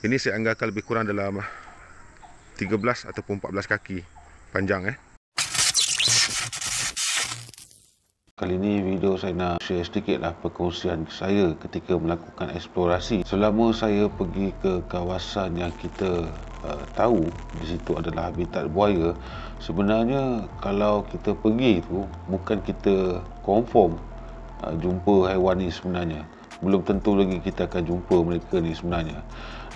Ini saya anggarkan lebih kurang dalam 13 ataupun 14 kaki panjang eh. Kali ini video saya nak share sedikit lah perkongsian saya ketika melakukan eksplorasi. Selama saya pergi ke kawasan yang kita uh, tahu di situ adalah habitat buaya, sebenarnya kalau kita pergi tu bukan kita confirm uh, jumpa haiwan ni sebenarnya. Belum tentu lagi kita akan jumpa mereka ni sebenarnya.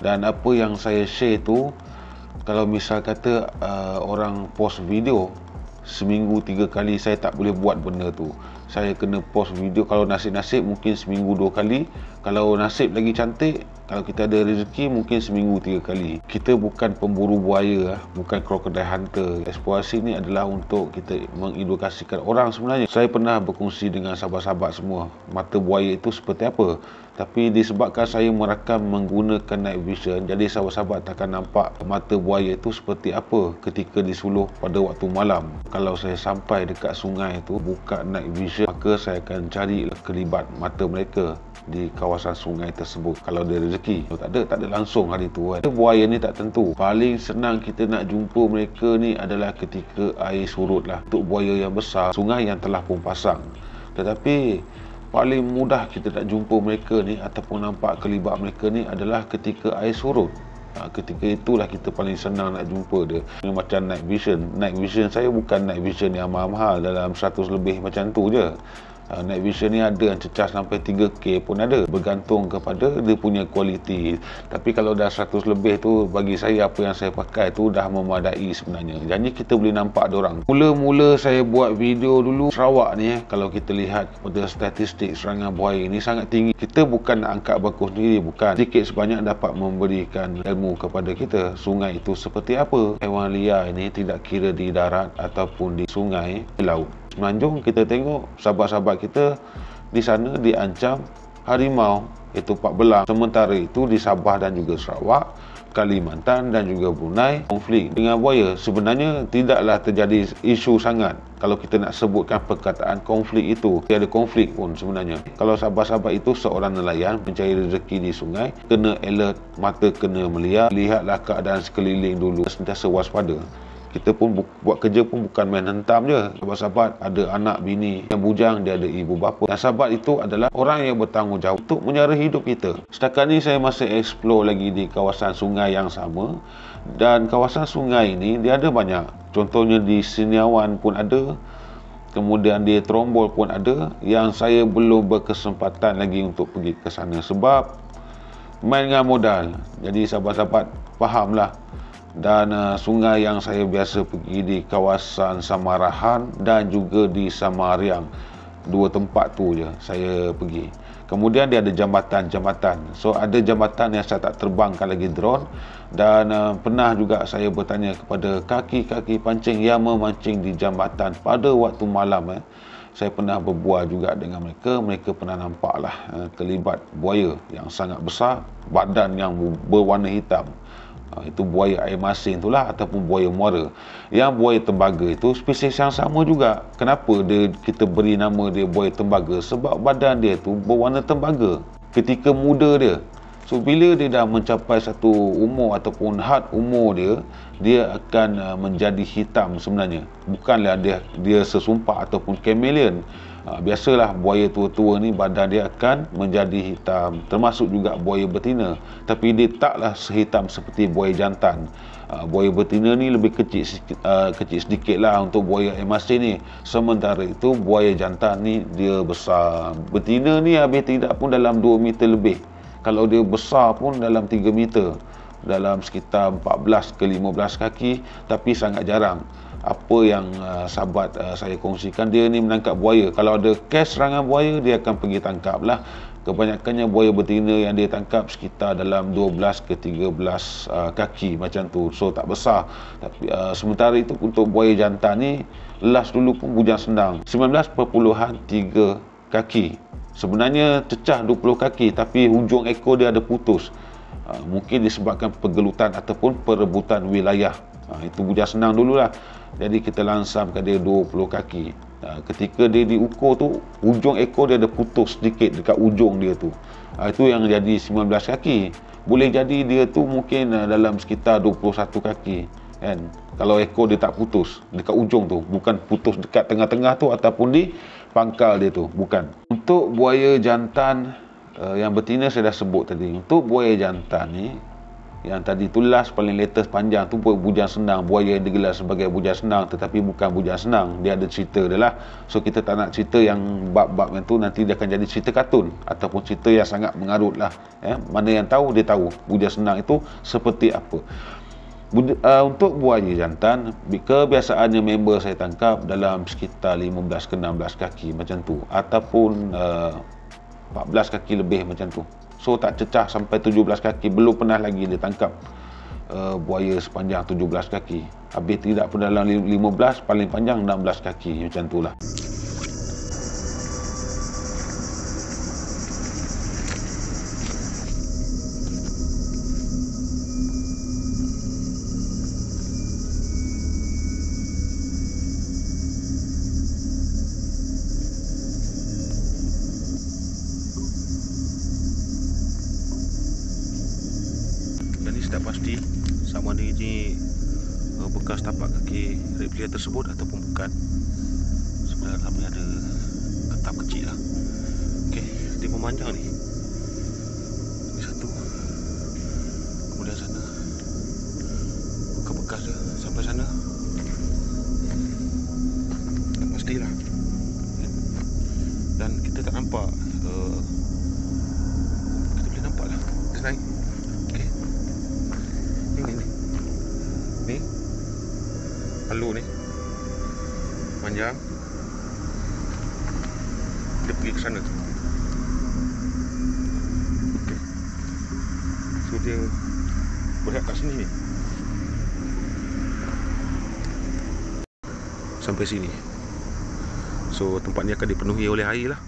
Dan apa yang saya share tu kalau misal kata uh, orang post video seminggu tiga kali saya tak boleh buat benda tu. Saya kena post video kalau nasib-nasib mungkin seminggu dua kali. Kalau nasib lagi cantik kalau kita ada rezeki mungkin seminggu tiga kali. Kita bukan pemburu buaya ah, bukan crocodile hunter. Eksplorasi ni adalah untuk kita mengedukasikan orang sebenarnya. Saya pernah berkongsi dengan sahabat-sahabat semua mata buaya itu seperti apa tapi disebabkan saya merakam menggunakan night vision jadi sahabat-sahabat takkan nampak mata buaya itu seperti apa ketika disuluh pada waktu malam. Kalau saya sampai dekat sungai itu buka night vision maka saya akan cari kelibat mata mereka di kawasan sungai tersebut. Kalau ada rezeki kalau tak ada tak ada langsung hari tu kan. Buaya ni tak tentu. Paling senang kita nak jumpa mereka ni adalah ketika air surut lah untuk buaya yang besar sungai yang telah pun pasang. Tetapi paling mudah kita nak jumpa mereka ni ataupun nampak kelibat mereka ni adalah ketika air surut. Ha, ketika itulah kita paling senang nak jumpa dia. Ini macam night vision. Night vision saya bukan night vision yang mahal-mahal dalam 100 lebih macam tu je Uh, night vision ni ada yang cecah sampai 3K pun ada. Bergantung kepada dia punya kualiti. Tapi kalau dah 100 lebih tu bagi saya apa yang saya pakai tu dah memadai sebenarnya. Jadi kita boleh nampak orang. Mula-mula saya buat video dulu Sarawak ni eh, kalau kita lihat pada statistik serangan buaya ni sangat tinggi. Kita bukan nak angkat baku sendiri bukan. Sedikit sebanyak dapat memberikan ilmu kepada kita. Sungai itu seperti apa? Haiwan liar ini tidak kira di darat ataupun di sungai di laut Semenanjung kita tengok sahabat-sahabat kita di sana diancam harimau itu Pak Belang. Sementara itu di Sabah dan juga Sarawak, Kalimantan dan juga Brunei konflik dengan buaya. Sebenarnya tidaklah terjadi isu sangat kalau kita nak sebutkan perkataan konflik itu. Tiada konflik pun sebenarnya. Kalau sahabat-sahabat itu seorang nelayan mencari rezeki di sungai, kena alert, mata kena melihat, lihatlah keadaan sekeliling dulu, sentiasa waspada kita pun buat kerja pun bukan main hentam je. Sahabat-sahabat ada anak bini yang bujang dia ada ibu bapa. Dan sahabat itu adalah orang yang bertanggungjawab untuk menyara hidup kita. Setakat ni saya masih explore lagi di kawasan sungai yang sama. Dan kawasan sungai ini dia ada banyak. Contohnya di Siniawan pun ada. Kemudian di Trombol pun ada. Yang saya belum berkesempatan lagi untuk pergi ke sana sebab main dengan modal. Jadi sahabat-sahabat fahamlah dan uh, sungai yang saya biasa pergi di kawasan Samarahan dan juga di Samariang. Dua tempat tu je saya pergi. Kemudian dia ada jambatan-jambatan. So ada jambatan yang saya tak terbangkan lagi drone. Dan uh, pernah juga saya bertanya kepada kaki-kaki pancing yang memancing di jambatan pada waktu malam eh. saya pernah berbual juga dengan mereka. Mereka pernah nampaklah uh, kelibat buaya yang sangat besar badan yang berwarna hitam Ha, itu buaya air masin itulah ataupun buaya muara. Yang buaya tembaga itu spesies yang sama juga. Kenapa dia kita beri nama dia buaya tembaga? Sebab badan dia tu berwarna tembaga ketika muda dia. So bila dia dah mencapai satu umur ataupun had umur dia, dia akan uh, menjadi hitam sebenarnya. Bukanlah dia dia sesumpak ataupun chameleon. Ha, biasalah buaya tua-tua ni badan dia akan menjadi hitam. Termasuk juga buaya betina. Tapi dia taklah sehitam seperti buaya jantan. Ha, buaya betina ni lebih kecil uh, kecil sedikit lah untuk buaya emasin ni. Sementara itu buaya jantan ni dia besar. Betina ni habis tidak pun dalam 2 meter lebih kalau dia besar pun dalam 3 meter dalam sekitar 14 ke 15 kaki tapi sangat jarang. Apa yang uh, sahabat uh, saya kongsikan dia ni menangkap buaya. Kalau ada kes serangan buaya dia akan pergi tangkap lah. Kebanyakannya buaya betina yang dia tangkap sekitar dalam 12 ke 13 uh, kaki macam tu. So tak besar. Tapi uh, sementara itu untuk buaya jantan ni last dulu pun bujang sendang. 19.3 kaki sebenarnya cecah 20 kaki tapi hujung ekor dia ada putus Ha, mungkin disebabkan pergelutan ataupun perebutan wilayah. Ha, itu bujang senang dululah. Jadi kita lansamkan dia 20 kaki. Ha, ketika dia diukur tu, ujung ekor dia ada putus sedikit dekat ujung dia tu. Ha, itu yang jadi 19 kaki. Boleh jadi dia tu mungkin dalam sekitar 21 kaki. Kan? Kalau ekor dia tak putus dekat ujung tu. Bukan putus dekat tengah-tengah tu ataupun di pangkal dia tu. Bukan. Untuk buaya jantan uh, yang betina saya dah sebut tadi untuk buaya jantan ni yang tadi tu last paling latest panjang tu bujang senang buaya yang digelar sebagai bujang senang tetapi bukan bujang senang dia ada cerita dia lah so kita tak nak cerita yang bab-bab yang tu nanti dia akan jadi cerita kartun ataupun cerita yang sangat mengarut lah eh. mana yang tahu dia tahu bujang senang itu seperti apa uh, untuk buaya jantan kebiasaannya member saya tangkap dalam sekitar 15 ke 16 kaki macam tu. Ataupun uh, 14 kaki lebih macam tu. So tak cecah sampai 17 kaki. Belum pernah lagi dia tangkap uh, buaya sepanjang 17 kaki. Habis tidak pun dalam 15 paling panjang 16 kaki macam tu lah pasti sama ada ini uh, bekas tapak kaki reptilian tersebut ataupun bukan sebenarnya dalam ni ada ketap kecil lah. Ok dia memanjang ni. Ini satu. Kemudian sana. Bekas-bekas dia sampai sana. Pastilah. Dan kita tak nampak uh, kita boleh nampak lah dia naik palu ni. Panjang dia pergi ke sana okay. so dia berhak kat sini ni. Sampai sini. So tempat ni akan dipenuhi oleh air lah.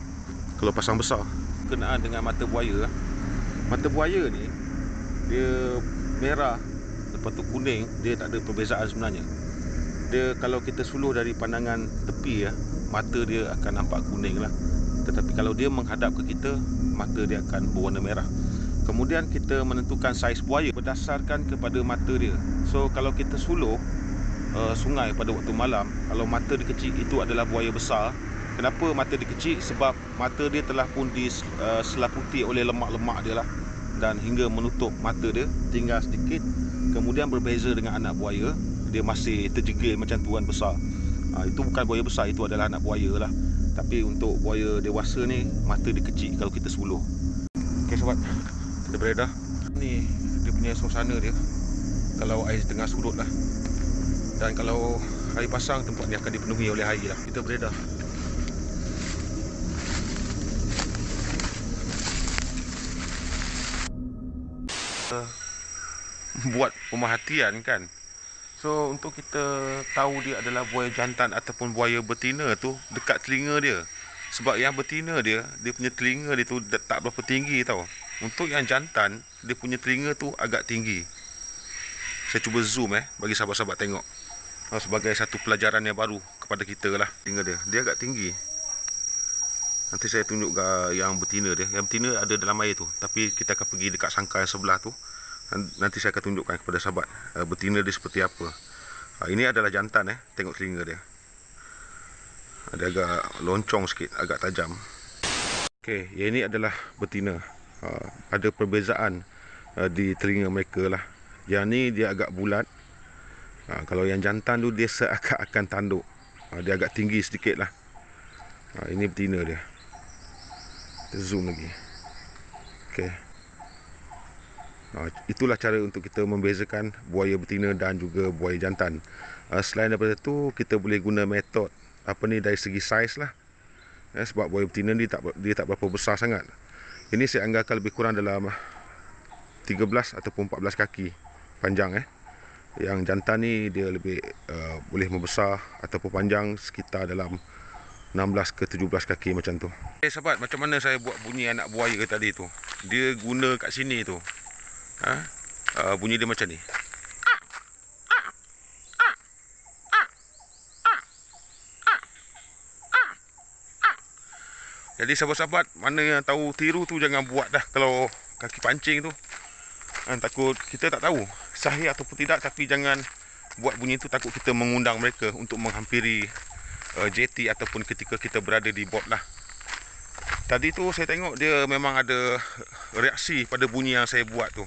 Kalau pasang besar kenaan dengan mata buaya lah. Mata buaya ni dia merah lepas tu kuning dia tak ada perbezaan sebenarnya dia kalau kita suluh dari pandangan tepi ya mata dia akan nampak kuning lah. Tetapi kalau dia menghadap ke kita mata dia akan berwarna merah. Kemudian kita menentukan saiz buaya berdasarkan kepada mata dia. So kalau kita suluh uh, sungai pada waktu malam kalau mata dia kecil itu adalah buaya besar. Kenapa mata dia kecil? Sebab mata dia telah pun diselaputi uh, oleh lemak-lemak dia lah. Dan hingga menutup mata dia tinggal sedikit. Kemudian berbeza dengan anak buaya dia masih terjegil macam tuan besar. Ha, itu bukan buaya besar itu adalah anak buaya lah. Tapi untuk buaya dewasa ni mata dia kecil kalau kita sebuluh ok sobat. Kita beredar. Ni dia punya suasana dia. Kalau air tengah surut lah. Dan kalau air pasang tempat ni akan dipenuhi oleh air lah. Kita beredar. Buat pemerhatian kan So untuk kita tahu dia adalah buaya jantan ataupun buaya betina tu dekat telinga dia. Sebab yang betina dia, dia punya telinga dia tu tak berapa tinggi tau. Untuk yang jantan, dia punya telinga tu agak tinggi. Saya cuba zoom eh bagi sahabat-sahabat tengok. Oh, sebagai satu pelajaran yang baru kepada kita lah telinga dia. Dia agak tinggi. Nanti saya tunjuk yang betina dia. Yang betina ada dalam air tu. Tapi kita akan pergi dekat sangkar yang sebelah tu nanti saya akan tunjukkan kepada sahabat uh, betina dia seperti apa. Uh, ini adalah jantan eh. Tengok telinga dia. Ada agak loncong sikit agak tajam. Okey, yang ini adalah betina. Uh, ada perbezaan uh, di telinga mereka lah. Yang ni dia agak bulat. Uh, kalau yang jantan tu dia seakan-akan tanduk. Uh, dia agak tinggi sedikit lah. Uh, ini betina dia. Kita zoom lagi. Okey. Ha, itulah cara untuk kita membezakan buaya betina dan juga buaya jantan. Ha, selain daripada itu, kita boleh guna metod apa ni dari segi saiz lah. Ya, sebab buaya betina ni tak dia tak berapa besar sangat. Ini saya anggarkan lebih kurang dalam 13 ataupun 14 kaki panjang eh. Yang jantan ni dia lebih uh, boleh membesar ataupun panjang sekitar dalam 16 ke 17 kaki macam tu. Eh sahabat, macam mana saya buat bunyi anak buaya tadi tu? Dia guna kat sini tu Ha? Uh, bunyi dia macam ni. Jadi sahabat-sahabat, mana yang tahu tiru tu jangan buat dah kalau kaki pancing tu. Ha, takut kita tak tahu sahih ataupun tidak tapi jangan buat bunyi tu takut kita mengundang mereka untuk menghampiri uh, JT ataupun ketika kita berada di bot lah. Tadi tu saya tengok dia memang ada reaksi pada bunyi yang saya buat tu.